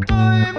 Estoy